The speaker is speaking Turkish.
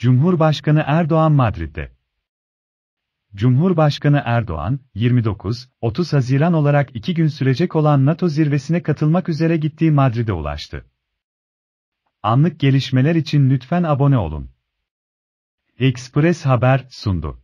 Cumhurbaşkanı Erdoğan Madrid'de. Cumhurbaşkanı Erdoğan, 29-30 Haziran olarak iki gün sürecek olan NATO zirvesine katılmak üzere gittiği Madrid'e ulaştı. Anlık gelişmeler için lütfen abone olun. Express Haber sundu.